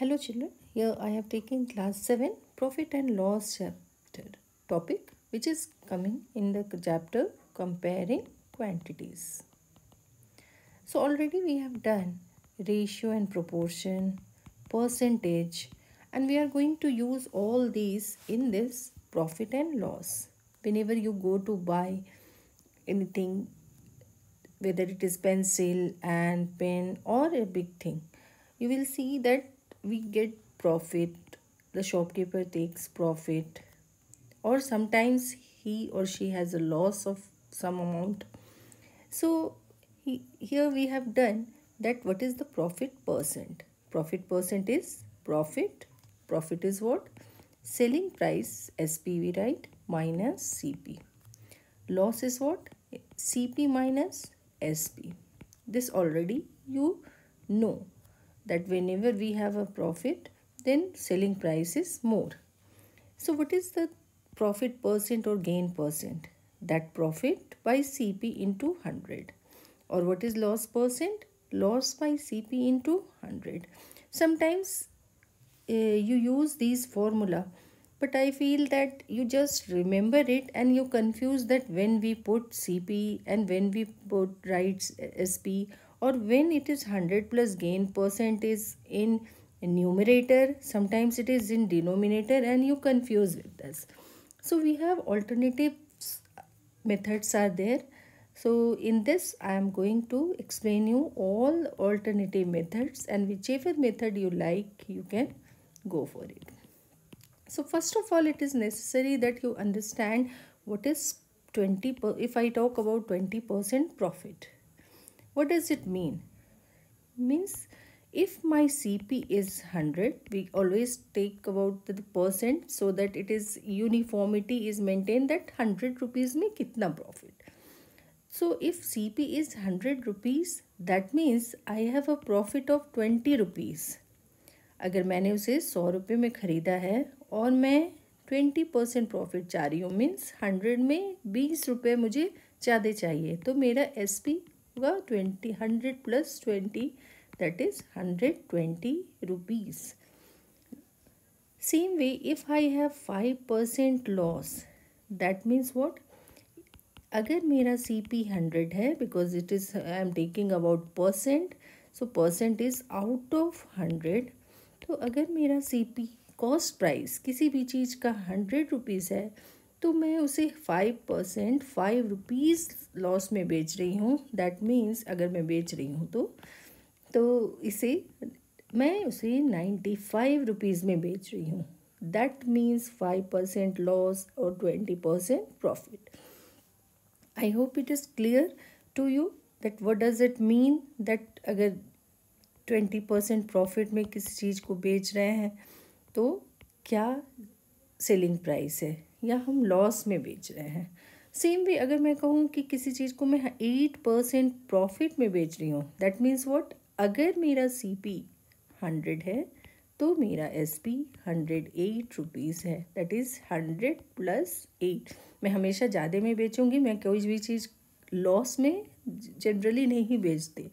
Hello children, here I have taken class 7 profit and loss chapter topic which is coming in the chapter comparing quantities. So already we have done ratio and proportion, percentage and we are going to use all these in this profit and loss. Whenever you go to buy anything whether it is pencil and pen or a big thing you will see that we get profit the shopkeeper takes profit or sometimes he or she has a loss of some amount. So he, here we have done that what is the profit percent? Profit percent is profit. Profit is what? Selling price sp we write minus cp loss is what? Cp minus sp this already you know that whenever we have a profit then selling price is more. So what is the profit percent or gain percent? That profit by cp into 100 or what is loss percent? Loss by cp into 100 sometimes uh, you use these formula but i feel that you just remember it and you confuse that when we put cp and when we put writes sp or when it is 100 plus gain percent is in numerator sometimes it is in denominator and you confuse with this. So we have alternative methods are there. So in this i am going to explain you all alternative methods and whichever method you like you can go for it. So first of all it is necessary that you understand what is 20 per, if i talk about 20 percent profit what does it mean? Means if my CP is 100, we always take about the percent so that it is uniformity is maintained that 100 rupees में kitna profit. So if CP is 100 rupees, that means I have a profit of 20 rupees. अगर मैंने उसे सौ रुपये में ख़रीदा है और मैं ट्वेंटी परसेंट प्रॉफिट चाह रही हूँ मीन्स हंड्रेड में बीस रुपये मुझे ज़्यादा चाहिए तो मेरा पी होगा twenty, hundred plus twenty that is hundred twenty rupees same way if I have five percent loss that means what अगर मेरा सी पी हंड्रेड है because it is I am taking about percent so percent is out of hundred तो अगर मेरा C P cost price किसी भी चीज़ का हंड्रेड रुपीज़ है तो मैं उसे five percent five rupees loss में बेच रही हूँ। दैट मीन्स अगर मैं बेच रही हूँ तो तो इसे मैं उसे नाइन्टी फाइव रुपीज़ में बेच रही हूँ। That means five percent loss और twenty percent profit I hope it is clear to you that what does it mean that अगर ट्वेंटी परसेंट प्रॉफिट में किसी चीज़ को बेच रहे हैं तो क्या सेलिंग प्राइस है या हम लॉस में बेच रहे हैं। सेम वे अगर मैं कहूँ कि किसी चीज़ को मैं एट परसेंट प्रॉफिट में बेच रही हूँ दैट मीन्स वॉट अगर मेरा सी पी हंड्रेड है तो मेरा S P hundred eight rupees है। That is hundred plus eight मैं हमेशा ज़्यादा में बेचूँगी, मैं कोई भी चीज़ लॉस में जनरली नहीं बेचती।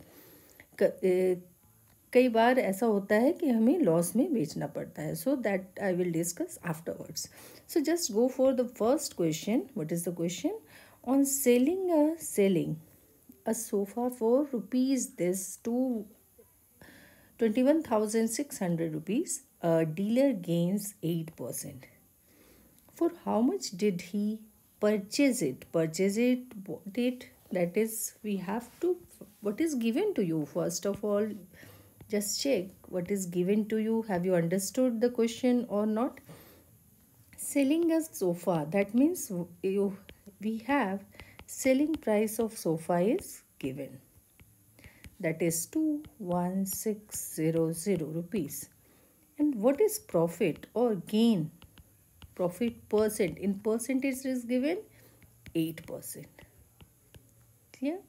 कई बार ऐसा होता है कि हमें लॉस में बेचना पड़ता है। So that I will discuss afterwards so just go for the first question what is the question on selling a selling a sofa for rupees this two twenty one thousand six hundred rupees a dealer gains eight percent for how much did he it? Purchase it, bought it, that is we have to, what is given to you first of all just check what is given to you. Have you understood the question or not? Selling a sofa that means you we have selling price of sofa is given. That is 21600 rupees. And what is profit or gain? Profit percent in percentage is given 8 percent. Clear?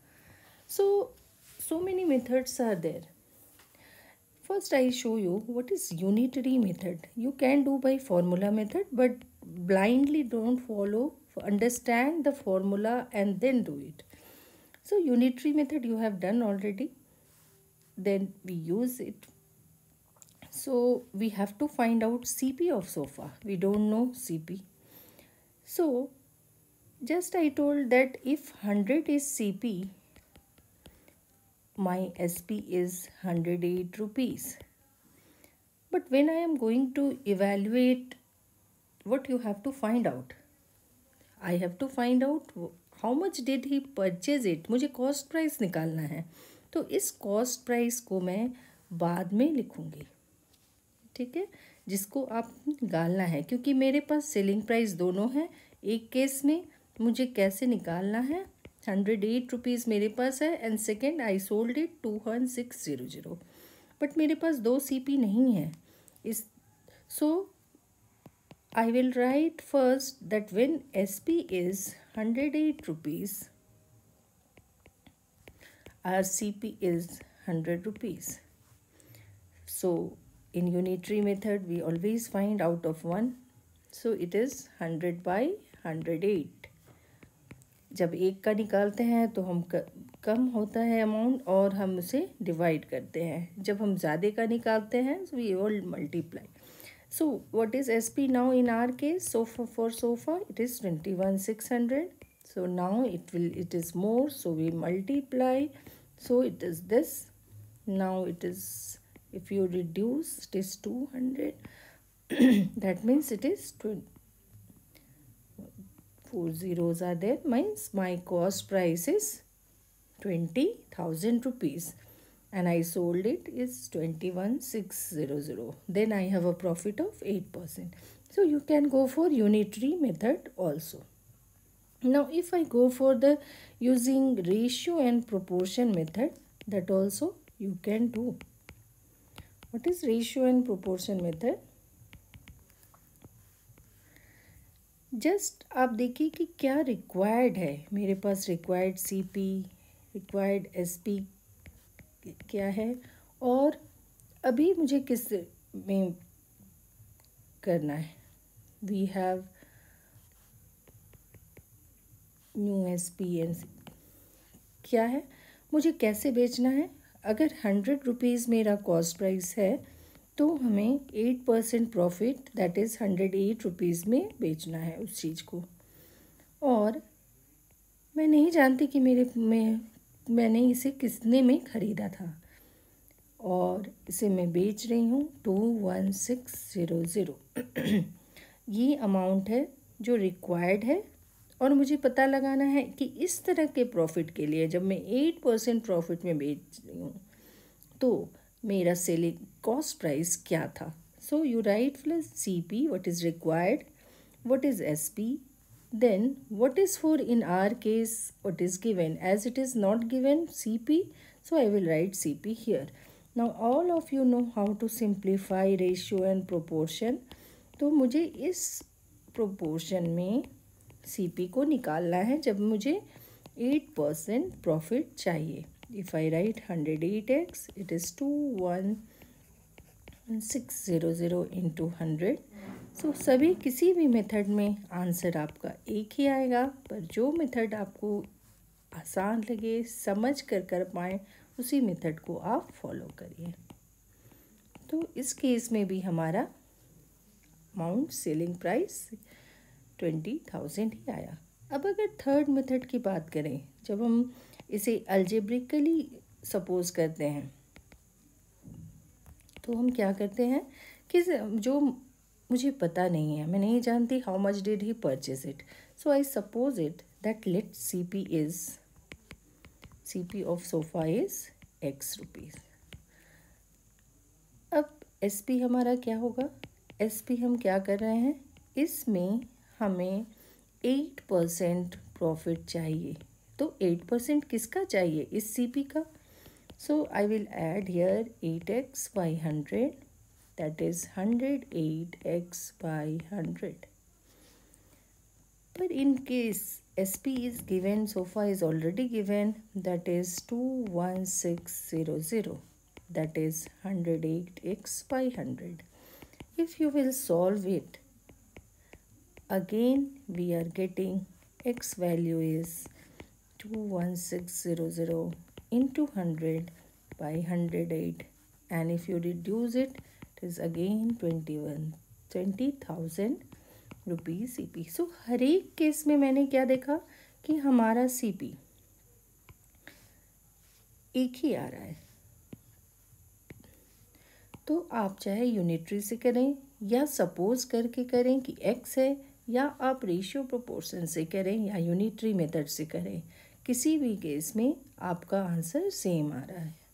So so many methods are there First I show you what is unitary method. You can do by formula method but blindly don't follow, understand the formula and then do it. So unitary method you have done already. Then we use it. So we have to find out CP of sofa. We don't know CP. So just I told that if 100 is CP, my SP is 108 rupees. But when I am going to evaluate what you have to find out, I have to find out how much did he purchase it. मुझे cost price निकालना है तो इस cost price को मैं बाद में लिखूँगी ठीक है जिसको आप निकालना है क्योंकि मेरे पास सेलिंग प्राइस दोनों हैं एक केस में मुझे कैसे निकालना है हंड्रेड एट रुपीज़ मेरे पास है and second I sold it two one six zero zero but मेरे पास दो सी पी नहीं है। इस so I will write first that when S P is hundred eight rupees our C P is hundred rupees so in in unitary method, we always find out of 1 so, it is 100 by 108 जब एक का निकालते हैं तो हम कम होता है amount और हम उसे डिवाइड करते हैं। जब हम ज़्यादा का निकालते हैं so we old multiply so what is S P now in our के sofa for sofa it is twenty one six hundred so now it will it is more so we multiply so it is this now it is if you reduce it is to hundred that means it is twenty four zeros are there. Means my cost price is 20,000 rupees and I sold it is 21600 then I have a profit of 8% so you can go for unitary method also. Now if I go for the using ratio and proportion method that also you can do. What is ratio and proportion method just आप देखिए कि क्या required है। मेरे पास required C P required S P क्या है? और अभी मुझे किसमें करना है? We have new S P N क्या है? मुझे कैसे बेचना है? अगर हंड्रेड रुपीज़ मेरा कॉस्ट प्राइस है तो हमें eight percent profit that is hundred eight rupees में बेचना है उस चीज़ को। और मैं नहीं जानती कि मेरे, में, मैंने इसे किसने में ख़रीदा था। और इसे मैं बेच रही हूँ two one six zero zero ये अमाउंट है जो रिक्वायर्ड है और मुझे पता लगाना है कि इस तरह के प्रॉफिट के लिए जब मैं एट परसेंट प्रॉफिट में बेच रही हूँ तो मेरा सेलिंग कॉस्ट प्राइस क्या था? So you write plus C P what is required what is S P then what is for in our case what is given as it is not given C P so I will write C P here now all of you know how to simplify ratio and proportion तो मुझे इस proportion में C P को निकालना है जब मुझे eight percent profit चाहिए। It is two one six zero zero into hundred so सभी किसी भी मेथड में आंसर आपका एक ही आएगा पर जो मेथड आपको आसान लगे समझ कर कर पाए उसी मेथड को आप फॉलो करिए तो इस केस में भी हमारा amount selling price twenty thousand ही आया अब अगर थर्ड मेथड की बात करें, जब हम इसे अल्जेब्रिकली सपोज़ करते हैं तो हम क्या करते हैं कि जो मुझे पता नहीं है, मैं नहीं जानती how much did he purchase it so I suppose it that let C P is C P of sofa is X rupees अब एस पी हमारा क्या होगा? एस पी हम क्या कर रहे हैं? इसमें हमें एट परसेंट प्रॉफिट चाहिए। तो एट परसेंट किसका चाहिए? इस सीपी का। So I will add here eight X by hundred that is hundred eight X by hundred पर in case S P is given sofa is already given that is two one six zero zero that is 108 x by 100 if you will solve it again, we are getting x value is 21600 into 100 by 108 and if you reduce it again twenty one twenty thousand rupees C P so हर एक case में मैंने क्या देखा? कि हमारा C P एक ही आ रहा है। तो आप चाहे यूनिटरी से करें या सपोज़ करके करें कि एक्स है या आप रेशियो प्रोपोर्शन से करें या यूनिटरी मेथड से करें, किसी भी केस में आपका आंसर सेम आ रहा है।